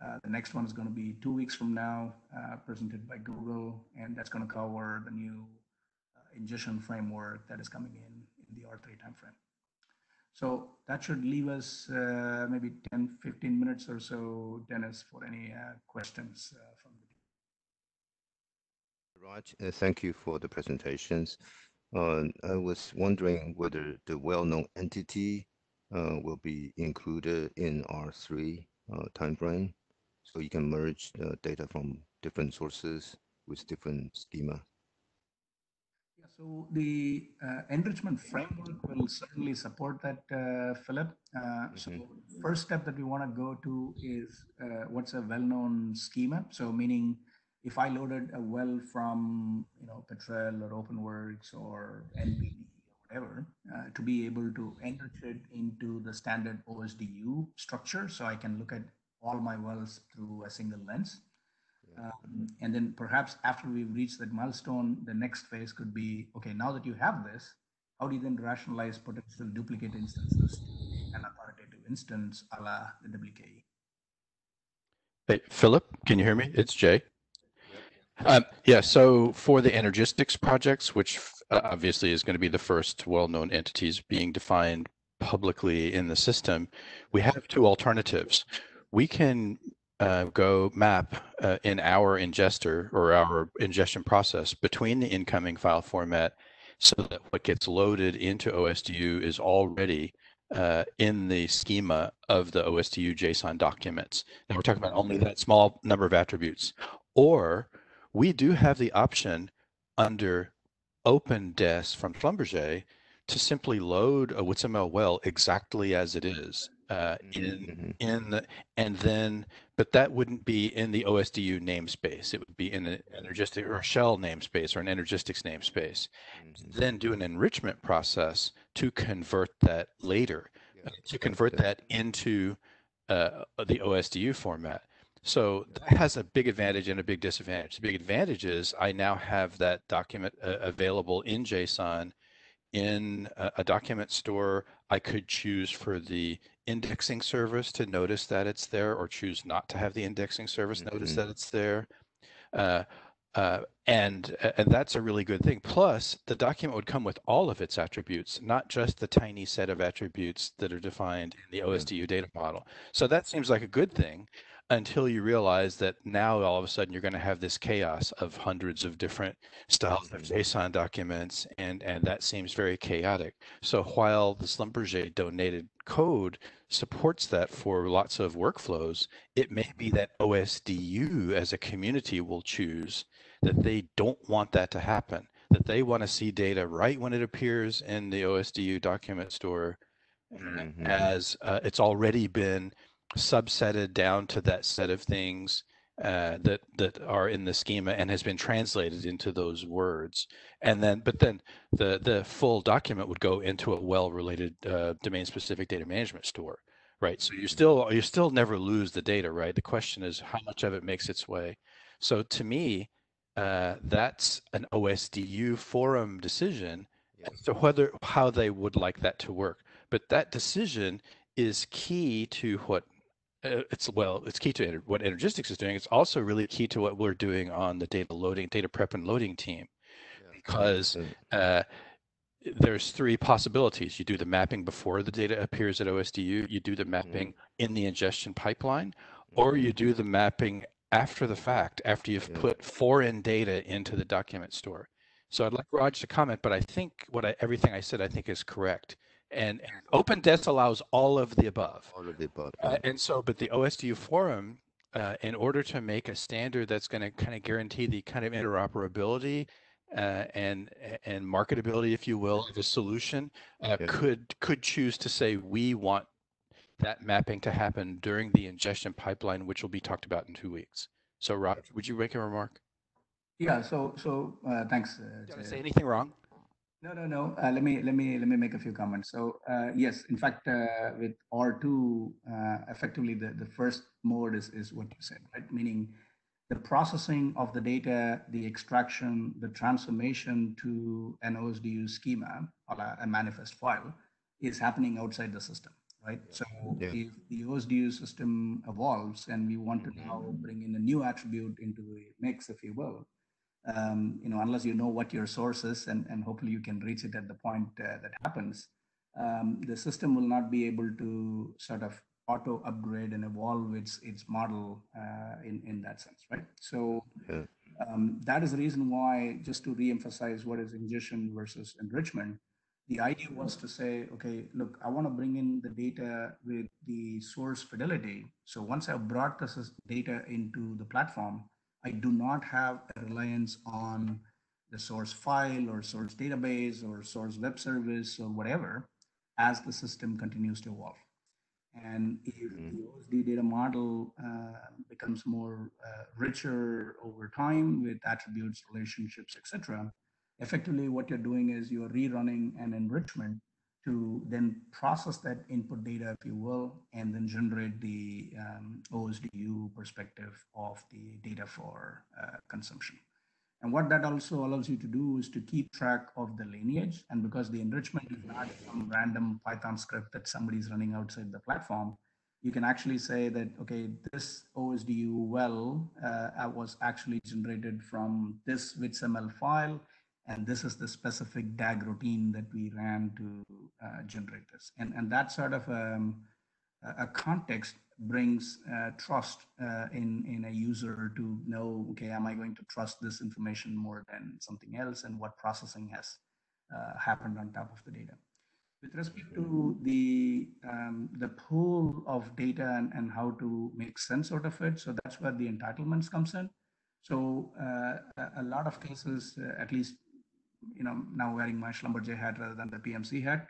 Uh, the next one is going to be two weeks from now, uh, presented by Google, and that's going to cover the new uh, ingestion framework that is coming in in the R3 timeframe. So that should leave us uh, maybe 10, 15 minutes or so, Dennis, for any uh, questions uh, from the Raj, thank you for the presentations. I was wondering whether the well-known entity uh, will be included in R3 uh, timeframe. So you can merge the data from different sources with different schema. Yeah, So the uh, enrichment framework will certainly support that, uh, Philip. Uh, mm-hmm. So first step that we want to go to is uh, what's a well-known schema. So meaning if I loaded a well from you know Petrel or OpenWorks or NPD or whatever, uh, to be able to enrich it into the standard OSDU structure, so I can look at all my wells through a single lens. Um, and then perhaps after we've reached that milestone, the next phase could be, okay, now that you have this, how do you then rationalize potential duplicate instances to an authoritative instance a la the WKE? Hey, Philip, can you hear me? It's Jay. Um, yeah, so for the Energistics projects, which uh, obviously is going to be the first well-known entities being defined publicly in the system, we have two alternatives. We can uh, go map uh, in our ingester or our ingestion process between the incoming file format so that what gets loaded into OSDU is already uh, in the schema of the OSDU JSON documents. Now we're talking about only that small number of attributes. Or we do have the option under OpenDES from Schlumberger to simply load a WITSML well exactly as it is uh, in mm-hmm. in the, and then but that wouldn't be in the OSDU namespace. It would be in an energistic or a shell namespace or an energistics namespace. Mm-hmm. Then do an enrichment process to convert that later, yeah, to convert that into uh, the OSDU format. So that has a big advantage and a big disadvantage. The big advantage is I now have that document uh, available in JSON in a, a, document store. I could choose for the indexing service to notice that it's there or choose not to have the indexing service mm-hmm. notice that it's there. Uh, uh, and and that's a really good thing. Plus, the document would come with all of its attributes, not just the tiny set of attributes that are defined in the OSDU data model. So that seems like a good thing until you realize that now all of a sudden you're going to have this chaos of hundreds of different styles of JSON documents, and and that seems very chaotic. So while the Schlumberger donated code supports that for lots of workflows, it may be that OSDU as a community will choose that they don't want that to happen, that they want to see data right when it appears in the OSDU document store mm-hmm. as uh, it's already been subsetted down to that set of things uh, that that are in the schema and has been translated into those words. And then but then the the full document would go into a well related uh, domain specific data management store right? So you still you still never lose the data right? The question is how much of it makes its way. So to me uh, that's an OSDU forum decision as to whether how they would like that to work. But that decision is key to what it's well, it's key to what Energistics is doing. It's also really key to what we're doing on the data loading, data prep and loading team, yeah. because uh, there's three possibilities. You do the mapping before the data appears at OSDU. You do the mapping mm-hmm. in the ingestion pipeline, or you do the mapping after the fact, after you've yeah. put foreign data into the document store. So I'd like Raj to comment, but I think what I, everything I said I think is correct and, and OpenDES allows all of the above. All of the above. Uh, and so, but the OSDU forum, uh, in order to make a standard that's going to kind of guarantee the kind of interoperability uh, and and marketability, if you will, of a solution, uh, could could choose to say we want that mapping to happen during the ingestion pipeline, which will be talked about in two weeks. So, Raj, would you make a remark? Yeah. So, so uh, thanks. Uh, Did I say anything wrong? No, no, no. Uh, let me let me let me make a few comments. So uh, yes, in fact, uh, with R2, uh, effectively the, the first mode is is what you said, right? Meaning the processing of the data, the extraction, the transformation to an OSDU schema or a, manifest file is happening outside the system, right? So yeah. if the OSDU system evolves and we want to now bring in a new attribute into the mix, if you will, um, you know, unless you know what your source is, and, and hopefully you can reach it at the point uh, that happens, um, the system will not be able to sort of auto upgrade and evolve its its model uh, in in that sense, right? So yeah. um, that is the reason why, just to reemphasize what is ingestion versus enrichment, the idea was to say, okay, look, I want to bring in the data with the source fidelity. So once I've brought this data into the platform, I do not have a reliance on the source file or source database or source web service or whatever as the system continues to evolve. And if Mhm. the OSD data model uh, becomes more uh, richer over time with attributes, relationships, etc., effectively what you're doing is you're rerunning an enrichment to then process that input data, if you will, and then generate the um, OSDU perspective of the data for uh, consumption. And what that also allows you to do is to keep track of the lineage. And because the enrichment is not some random Python script that somebody's running outside the platform, you can actually say that, okay, this OSDU well uh, was actually generated from this WITSML file, and this is the specific DAG routine that we ran to uh, generate this. And, and that sort of um, a context brings uh, trust uh, in in a user to know okay am i going to trust this information more than something else? And what processing has uh, happened on top of the data? With respect to the um, the pool of data and, and how to make sense out of it so that's where the entitlements comes in. So uh, a, lot of cases uh, at least you know now wearing my schlumberger hat rather than the pmc hat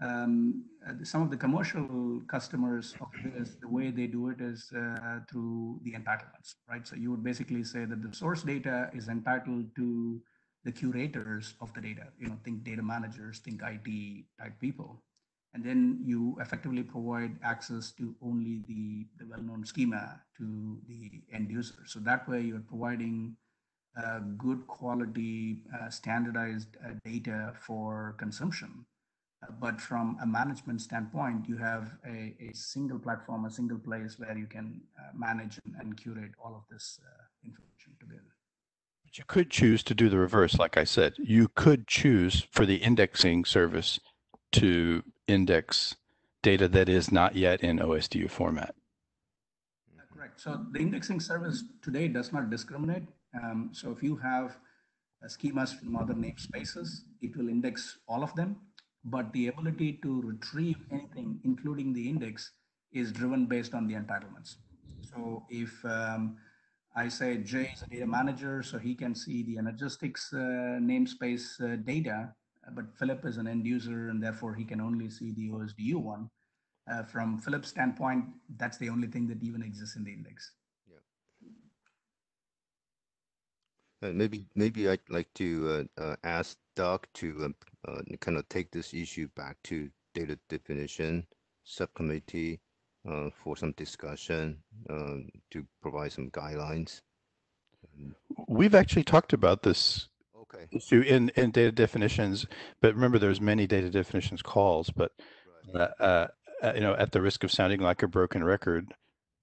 um, some of the commercial customers of this, the way they do it is uh, through the entitlements, right? So you would basically say that the source data is entitled to the curators of the data, you know, think data managers, think IT type people. And then you effectively provide access to only the, the well-known schema to the end user. So that way you're providing good quality, uh, standardized uh, data for consumption but from a management standpoint, you have a, a, single platform, a single place where you can uh, manage and, and, curate all of this uh, information together. But you could choose to do the reverse, like I said. You could choose for the indexing service to index data that is not yet in OSDU format. Correct. So the indexing service today does not discriminate. Um, so if you have uh, schemas from other namespaces, it will index all of them but the ability to retrieve anything, including the index, is driven based on the entitlements. So if um, I say Jay is a data manager, so he can see the Energistics uh, namespace uh, data, but Philip is an end user, and therefore he can only see the OSDU one. Uh, from Philip's standpoint, that's the only thing that even exists in the index. Uh, maybe maybe I'd like to uh, uh, ask Doug to um, uh, kind of take this issue back to data definition subcommittee uh, for some discussion um, to provide some guidelines. We've actually talked about this Okay. issue in, in data definitions, but remember there's many data definitions calls, but Right. uh, uh, uh, you know, at the risk of sounding like a broken record,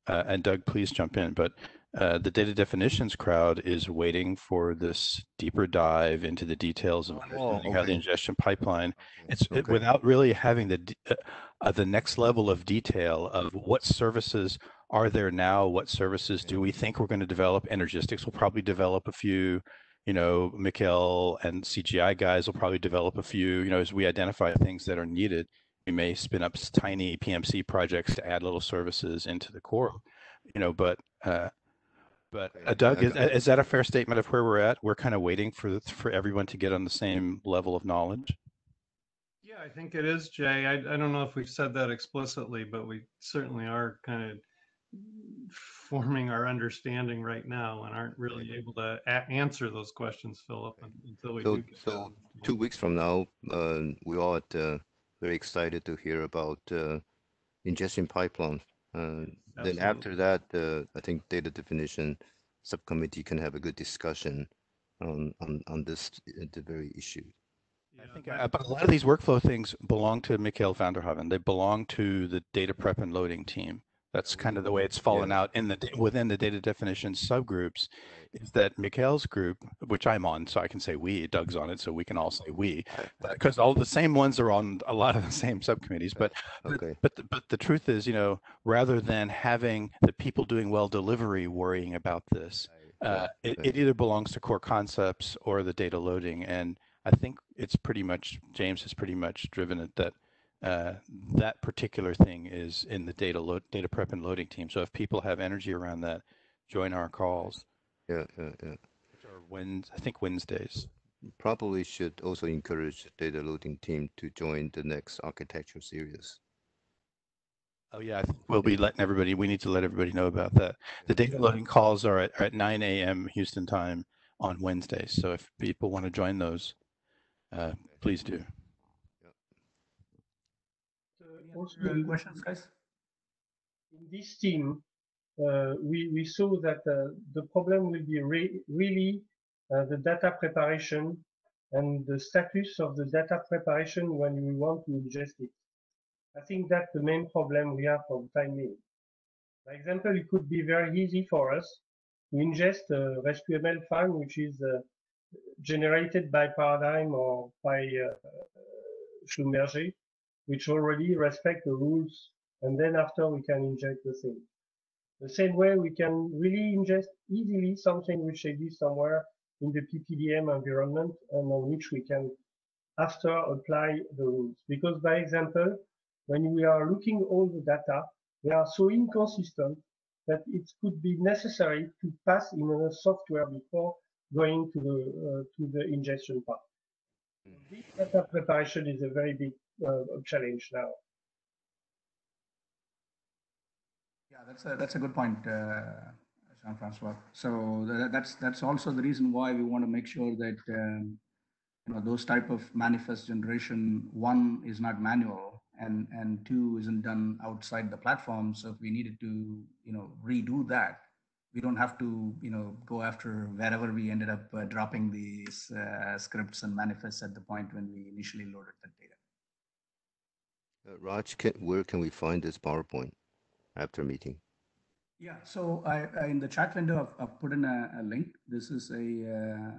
uh, and Doug, please jump in, but uh, the data definitions crowd is waiting for this deeper dive into the details of Oh, understanding how the ingestion pipeline. It's it, without really having the uh, uh, the next level of detail of what services are there now, what services do we think we're going to develop. Energistics will probably develop a few. You know, Mikhail and CGI guys will probably develop a few. You know, as we identify things that are needed, we may spin up tiny PMC projects to add little services into the core. You know, but uh, but uh, Doug, is, is that a fair statement of where we're at? We're kind of waiting for for everyone to get on the same level of knowledge. Yeah, I think it is, Jay. I, I don't know if we've said that explicitly, but we certainly are kind of forming our understanding right now and aren't really able to a- answer those questions, Philip, until we So- do. get so down Two weeks from now, uh, we all uh, very excited to hear about uh, ingestion pipeline. Then after that, uh, I think data definition subcommittee can have a good discussion on on on this uh, the very issue. Yeah, I think that- uh, but a lot of these workflow things belong to Mikhail van der Haven. They belong to the data prep and loading team. That's kind of the way it's fallen Yeah. out in the within the data definition subgroups. Is that Mikhail's group, which I'm on, so I can say we. Doug's on it, so we can all say we, because all the same ones are on a lot of the same subcommittees. But [LAUGHS] but Okay. but the, but the truth is, you know, rather than having the people doing well delivery worrying about this, uh, it, it either belongs to core concepts or the data loading. And I think it's pretty much, James has pretty much driven it that uh, that particular thing is in the data load, data prep and loading team. So if people have energy around that, join our calls. Yeah, yeah, yeah. Which are Wednes, I think Wednesdays. probably should also encourage data loading team to join the next architecture series. Oh yeah, I think we'll be letting everybody, we need to let everybody know about that. The data loading calls are at, are at nine AM Houston time on Wednesdays. So if people want to join those, uh, please do. Any in questions, guys? in this team, uh, we, we saw that uh, the problem will be re- really uh, the data preparation and the status of the data preparation when we want to ingest it. I think that's the main problem we have for the time being. For example, it could be very easy for us to ingest a RESQML file which is uh, generated by Paradigm or by uh, Schlumberger, which already respect the rules, and then after we can inject the thing. The same way we can really ingest easily something which exists somewhere in the PPDM environment and on which we can after apply the rules. Because by example, when we are looking all the data, they are so inconsistent that it could be necessary to pass in a software before going to the uh, to the ingestion part. This data preparation is a very big challenge now. Yeah, that's a, that's a good point, uh, Jean-Francois. So tha- that's, that's also the reason why we want to make sure that, um, you know, those type of manifest generation, one is not manual and, and two isn't done outside the platform. So if we needed to, you know, redo that, we don't have to, you know, go after wherever we ended up uh, dropping these uh, scripts and manifests at the point when we initially loaded the data. Uh, Raj, can, where can we find this PowerPoint after meeting? Yeah, so I, I in the chat window, I've, I've put in a, a link. This is a, uh,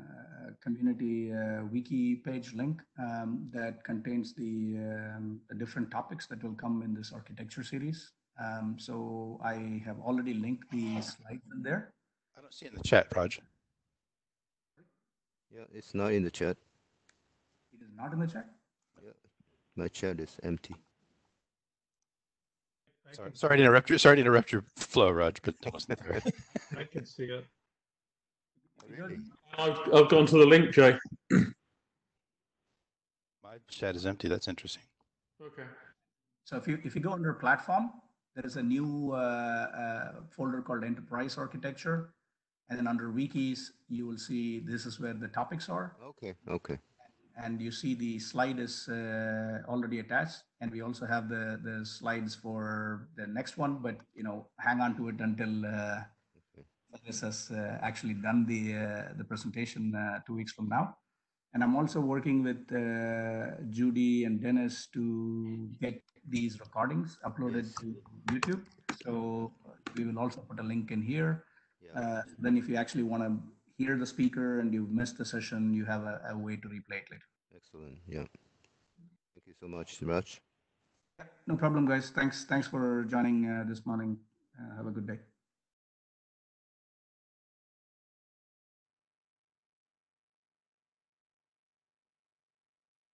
community uh, wiki page link um, that contains the, um, the different topics that will come in this architecture series. Um, so I have already linked the slides in there. I don't see it in the chat, Raj. Yeah, it's not in the chat. It is not in the chat. My chat is empty. I Sorry, can- sorry to interrupt you. Sorry to interrupt your flow, Raj, but tell us. [LAUGHS] I can see it. I've, I've gone to the link, Jay. [CLEARS THROAT] My chat is empty. That's interesting. Okay. So if you if you go under platform, there is a new uh, uh, folder called enterprise architecture, and then under wikis you will see this is where the topics are. Okay, okay. And you see the slide is uh, already attached and we also have the the slides for the next one but you know hang on to it until uh, this has uh, actually done the uh, the presentation uh, two weeks from now. And i'm also working with uh, judy and dennis to get these recordings uploaded to youtube. So we will also put a link in here. Yeah. uh, then if you actually want to hear the speaker and you've missed the session, you have a, a way to replay it later. Excellent. Yeah. Thank you so much, Raj. No problem, guys. Thanks. Thanks for joining uh, this morning. Uh, have a good day.